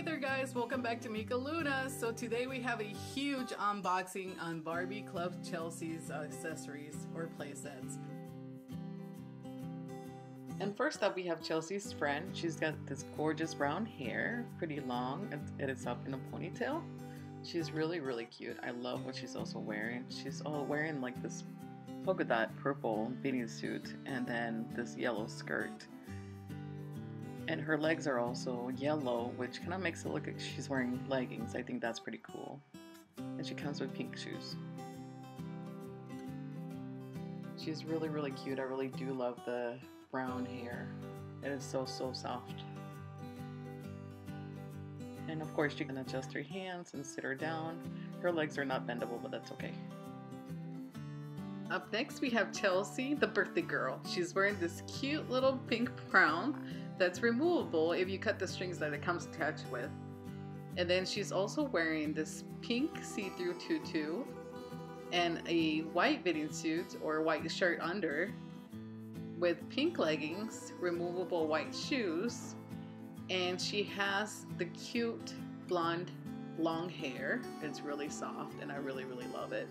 Hey there guys, welcome back to Mica Luna. So today we have a huge unboxing on Barbie Club Chelsea's accessories or playsets. And first up we have Chelsea's friend. She's got this gorgeous brown hair, pretty long, and it's up in a ponytail. She's really, really cute. I love what she's also wearing. She's all wearing like this polka dot purple bathing suit and then this yellow skirt and her legs are also yellow, which kind of makes it look like she's wearing leggings. I think that's pretty cool. And she comes with pink shoes. She's really, really cute. I really do love the brown hair. It is so, so soft. And of course, you can adjust her hands and sit her down. Her legs are not bendable, but that's okay. Up next, we have Chelsea, the birthday girl. She's wearing this cute little pink crown that's removable if you cut the strings that it comes attached with. And then she's also wearing this pink see-through tutu and a white bathing suit or white shirt under with pink leggings, removable white shoes, and she has the cute blonde long hair. It's really soft and I really, really love it.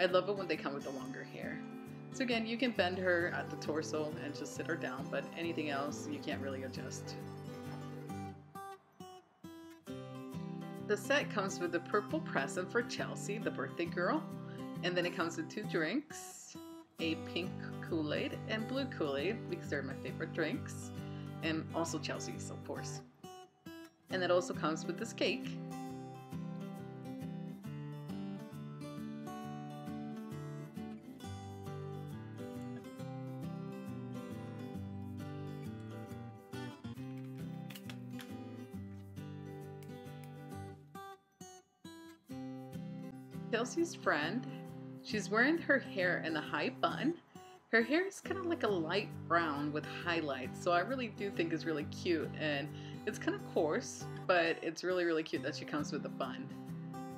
I love it when they come with the longer hair. So again, you can bend her at the torso and just sit her down, but anything else you can't really adjust. The set comes with a purple present for Chelsea, the birthday girl, and then it comes with two drinks, a pink Kool-Aid and blue Kool-Aid because they're my favorite drinks, and also Chelsea's, of course. And it also comes with this cake Chelsea's friend. She's wearing her hair in a high bun. Her hair is kind of like a light brown with highlights, so I really do think it's really cute. And it's kind of coarse, but it's really, really cute that she comes with a bun.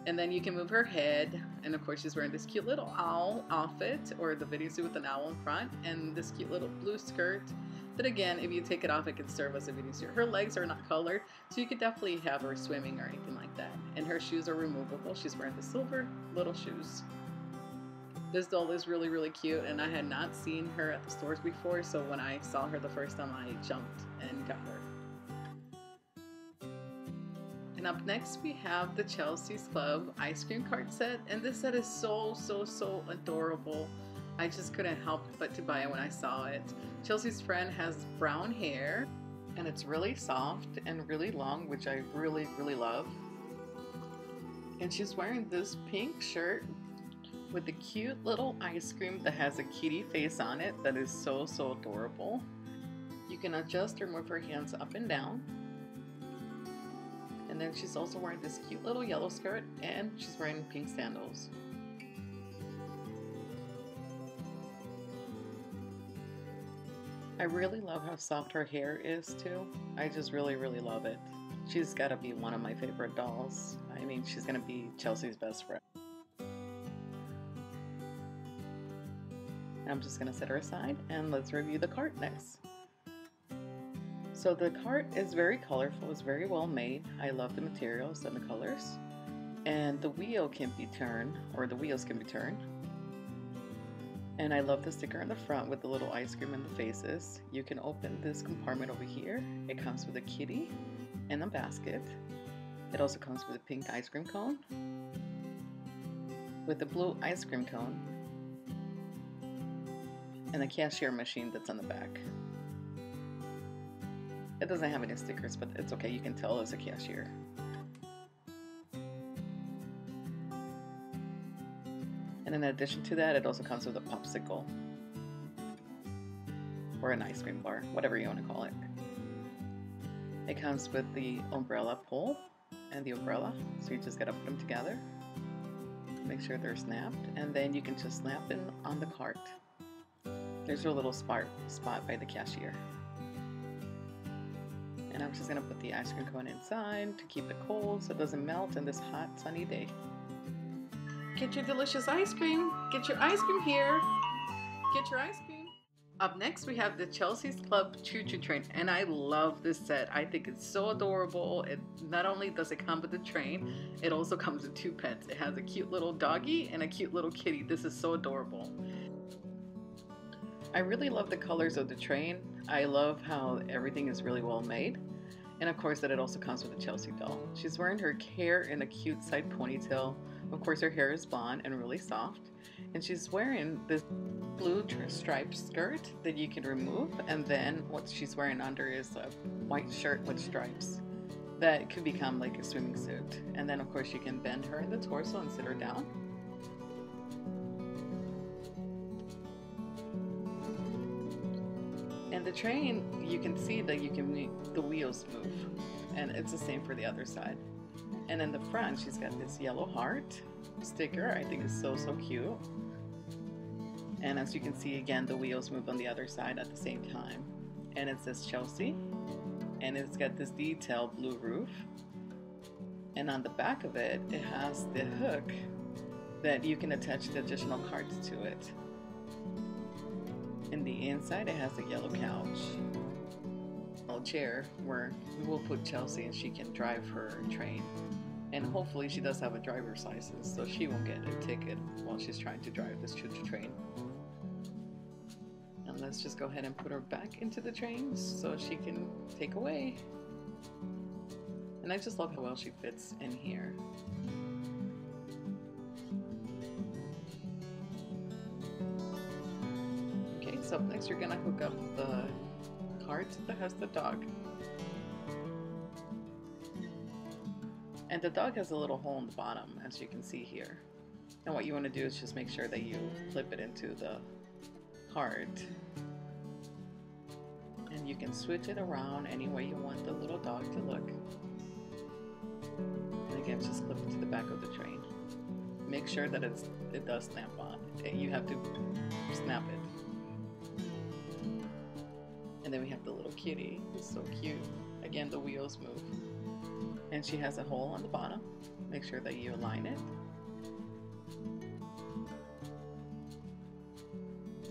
And then you can move her head, and of course she's wearing this cute little owl outfit, or the video suit with an owl in front, and this cute little blue skirt. But again, if you take it off, it can serve as a video suit. Her legs are not colored, so you could definitely have her swimming or anything like that. And her shoes are removable. She's wearing the silver little shoes. This doll is really, really cute, and I had not seen her at the stores before, so when I saw her the first time, I jumped and got her. And up next, we have the Chelsea's Club ice cream cart set, and this set is so, so, so adorable. I just couldn't help but to buy it when I saw it. Chelsea's friend has brown hair and it's really soft and really long, which I really, really love. And she's wearing this pink shirt with a cute little ice cream that has a kitty face on it that is so, so adorable. You can adjust or move her hands up and down. And then she's also wearing this cute little yellow skirt and she's wearing pink sandals. I really love how soft her hair is too. I just really, really love it. She's got to be one of my favorite dolls. I mean, she's going to be Chelsea's best friend. I'm just going to set her aside and let's review the cart next. So the cart is very colorful, it's very well made. I love the materials and the colors. And the wheel can be turned, or the wheels can be turned. And I love the sticker on the front with the little ice cream and the faces. You can open this compartment over here. It comes with a kitty and a basket. It also comes with a pink ice cream cone with a blue ice cream cone and a cashier machine that's on the back. It doesn't have any stickers, but it's okay. You can tell it's a cashier. In addition to that, it also comes with a popsicle or an ice cream bar, whatever you want to call it. It comes with the umbrella pole and the umbrella, so you just gotta put them together. Make sure they're snapped, and then you can just snap them on the cart. There's a little spot, spot by the cashier. And I'm just gonna put the ice cream cone inside to keep it cold so it doesn't melt in this hot sunny day. Get your delicious ice cream. Get your ice cream here. Get your ice cream. Up next, we have the Chelsea's Club Choo Choo Train, and I love this set. I think it's so adorable. It not only does it come with the train, it also comes with two pets. It has a cute little doggy and a cute little kitty. This is so adorable. I really love the colors of the train. I love how everything is really well made. And of course that it also comes with a Chelsea doll. She's wearing her hair in a cute side ponytail. Of course her hair is blonde and really soft. And she's wearing this blue striped skirt that you can remove. And then what she's wearing under is a white shirt with stripes that could become like a swimming suit. And then of course you can bend her in the torso and sit her down. The train, you can see that you can the wheels move, and it's the same for the other side. And in the front, she's got this yellow heart sticker. I think it's so so cute. And as you can see again, the wheels move on the other side at the same time. And it says Chelsea, and it's got this detailed blue roof. And on the back of it, it has the hook that you can attach the additional cards to it. In the inside, it has a yellow couch, a chair where we will put Chelsea and she can drive her train. And hopefully, she does have a driver's license, so she won't get a ticket while she's trying to drive this choo choo train. And let's just go ahead and put her back into the train so she can take away. And I just love how well she fits in here. So next you're gonna hook up the cart that has the dog. And the dog has a little hole in the bottom, as you can see here. And what you want to do is just make sure that you clip it into the cart. And you can switch it around any way you want the little dog to look. And again, just clip it to the back of the train. Make sure that it's, it does snap on. You have to snap it then we have the little kitty. It's so cute. Again, the wheels move. And she has a hole on the bottom. Make sure that you align it.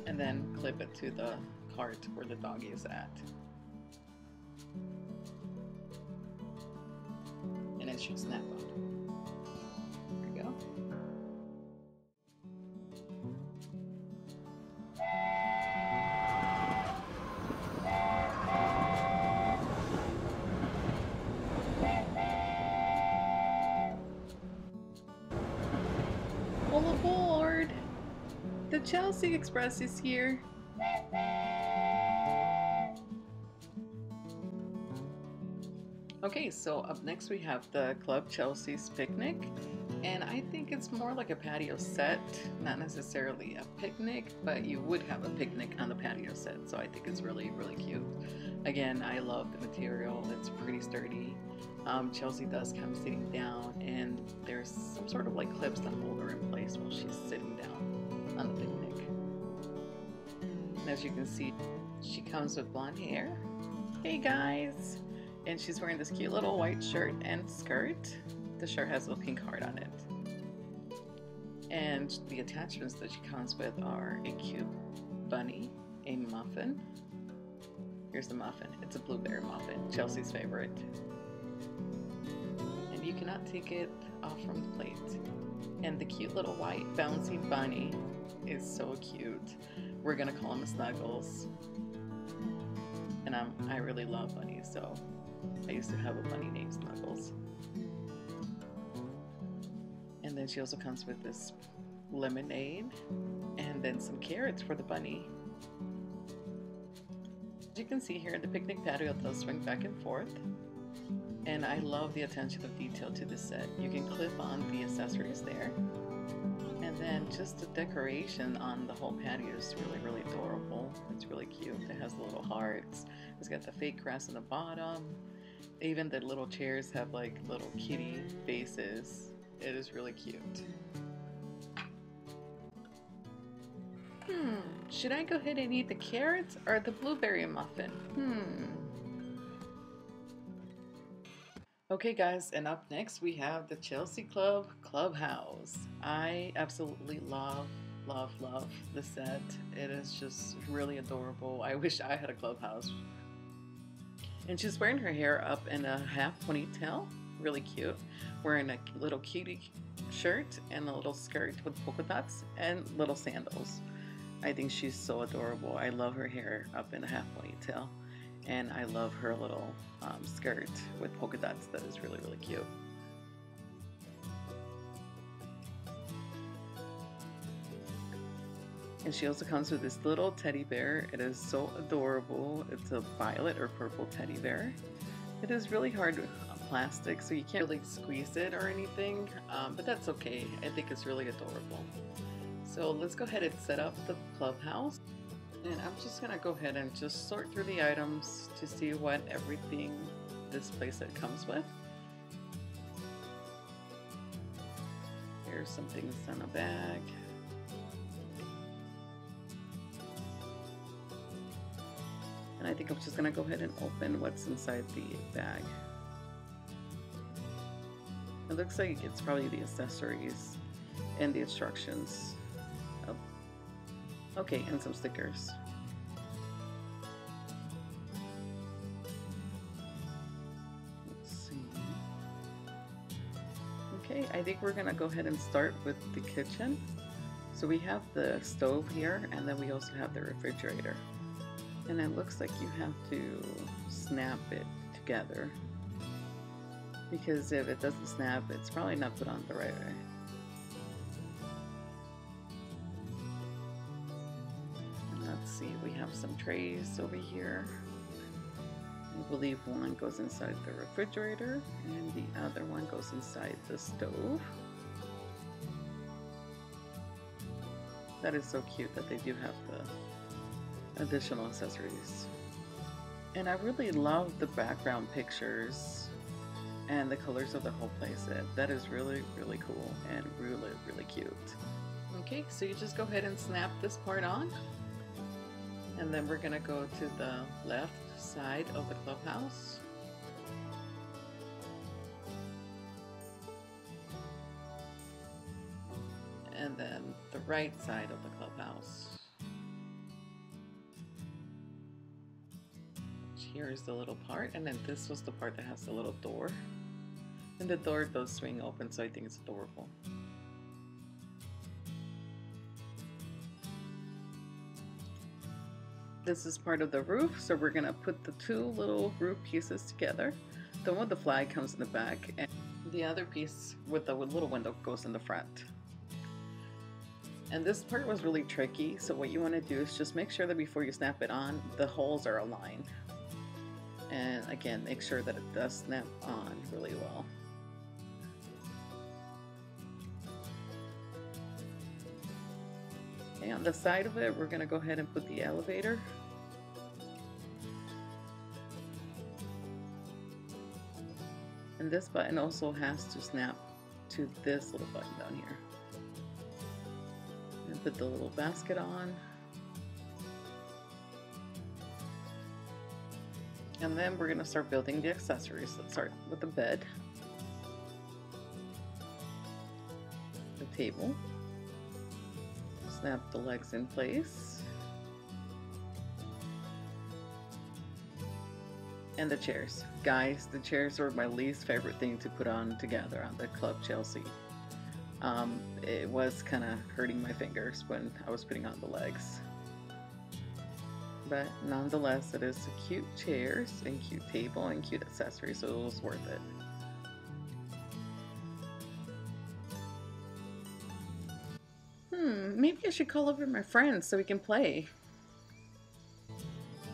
And then clip it to the cart where the doggy is at. And it should snap on. Chelsea Express is here. Okay, so up next we have the Club Chelsea's Picnic. And I think it's more like a patio set, not necessarily a picnic, but you would have a picnic on the patio set. So I think it's really, really cute. Again, I love the material. It's pretty sturdy. Um, Chelsea does come sitting down, and there's some sort of like clips that hold her in place while she's sitting down And as you can see, she comes with blonde hair. Hey guys! And she's wearing this cute little white shirt and skirt. The shirt has a pink heart on it. And the attachments that she comes with are a cute bunny, a muffin. Here's the muffin. It's a blueberry muffin, Chelsea's favorite. And you cannot take it off from the plate. And the cute little white bouncy bunny is so cute. We're gonna call him Snuggles. And I'm, I really love bunnies, so I used to have a bunny named Snuggles. And then she also comes with this lemonade and then some carrots for the bunny. As you can see here, the picnic patio does swing back and forth. And I love the attention of detail to this set. You can clip on the accessories there and then just the decoration on the whole patio is really, really adorable. It's really cute. It has little hearts. It's got the fake grass on the bottom. Even the little chairs have like little kitty faces. It is really cute. Hmm, should I go ahead and eat the carrots or the blueberry muffin? Hmm. Okay guys, and up next we have the Chelsea Club Clubhouse. I absolutely love love, love the set. It is just really adorable. I wish I had a clubhouse. And she's wearing her hair up in a half ponytail, really cute. Wearing a little cutie shirt and a little skirt with polka dots and little sandals. I think she's so adorable. I love her hair up in a half ponytail. And I love her little um, skirt with polka dots that is really, really cute. And she also comes with this little teddy bear. It is so adorable. It's a violet or purple teddy bear. It is really hard uh, plastic, so you can't really squeeze it or anything, um, but that's okay. I think it's really adorable. So let's go ahead and set up the clubhouse. And I'm just gonna go ahead and just sort through the items to see what everything this playset comes with. Here's some things in a bag. And I think I'm just gonna go ahead and open what's inside the bag. It looks like it's probably the accessories and the instructions. Okay, and some stickers. Let's see. Okay, I think we're gonna go ahead and start with the kitchen. So we have the stove here, and then we also have the refrigerator. And it looks like you have to snap it together. Because if it doesn't snap, it's probably not put on the right way. Some trays over here. I believe one goes inside the refrigerator and the other one goes inside the stove. That is so cute that they do have the additional accessories. And I really love the background pictures and the colors of the whole playset. That is really, really cool and really, really cute. Okay, so you just go ahead and snap this part on. And then we're gonna go to the left side of the clubhouse. And then the right side of the clubhouse. Here's the little part, and then this was the part that has the little door. And the door does swing open, so I think it's adorable. This is part of the roof, so we're gonna put the two little roof pieces together. The one with the flag comes in the back, and the other piece with the little window goes in the front. And this part was really tricky, so what you want to do is just make sure that before you snap it on, the holes are aligned. And again, make sure that it does snap on really well. On the side of it, we're going to go ahead and put the elevator. And this button also has to snap to this little button down here. And put the little basket on. And then we're going to start building the accessories. Let's start with the bed. The table snap the legs in place. And the chairs. Guys, the chairs were my least favorite thing to put on together on the Club Chelsea. Um, it was kind of hurting my fingers when I was putting on the legs. But nonetheless, it is cute chairs and cute table and cute accessories, so it was worth it. Maybe I should call over my friends so we can play.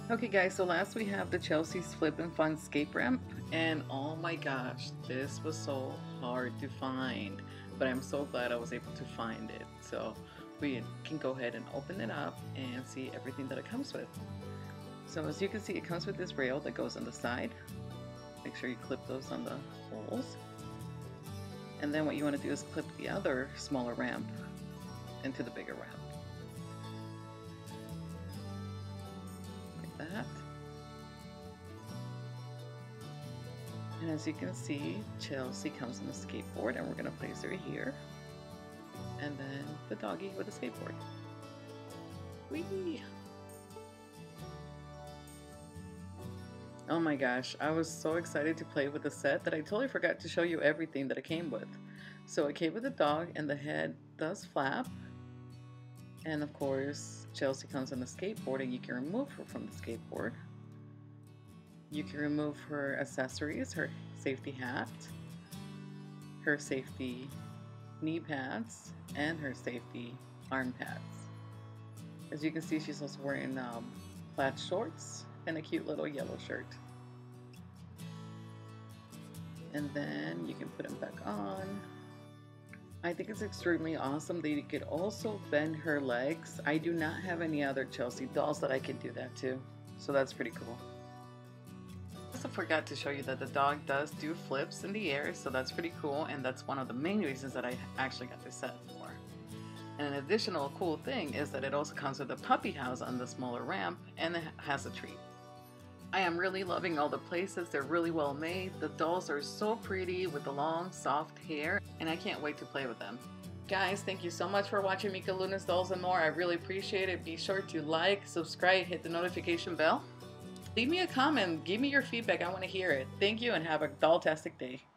Okay guys, so last we have the Chelsea's Flip and Fun Escape Ramp, and oh my gosh, this was so hard to find, but I'm so glad I was able to find it. So we can go ahead and open it up and see everything that it comes with. So as you can see, it comes with this rail that goes on the side. Make sure you clip those on the holes. And then what you want to do is clip the other smaller ramp into the bigger round. Like that. And as you can see, Chelsea comes on the skateboard and we're to place her here. And then the doggy with the skateboard. Whee! Oh my gosh, I was so excited to play with the set that I totally forgot to show you everything that it came with. So it came with a dog and the head does flap. And of course, Chelsea comes on the skateboard and you can remove her from the skateboard. You can remove her accessories, her safety hat, her safety knee pads, and her safety arm pads. As you can see, she's also wearing um, plaid shorts and a cute little yellow shirt. And then you can put them back on. I think it's extremely awesome that you could also bend her legs. I do not have any other Chelsea dolls that I can do that to, so that's pretty cool. I also forgot to show you that the dog does do flips in the air, so that's pretty cool, and that's one of the main reasons that I actually got this set for. And an additional cool thing is that it also comes with a puppy house on the smaller ramp, and it has a treat. I am really loving all the places. They're really well made. The dolls are so pretty with the long, soft hair, and I can't wait to play with them. Guys, thank you so much for watching Mica Luna's Dolls and More. I really appreciate it. Be sure to like, subscribe, hit the notification bell. Leave me a comment. Give me your feedback. I want to hear it. Thank you and have a doll-tastic day.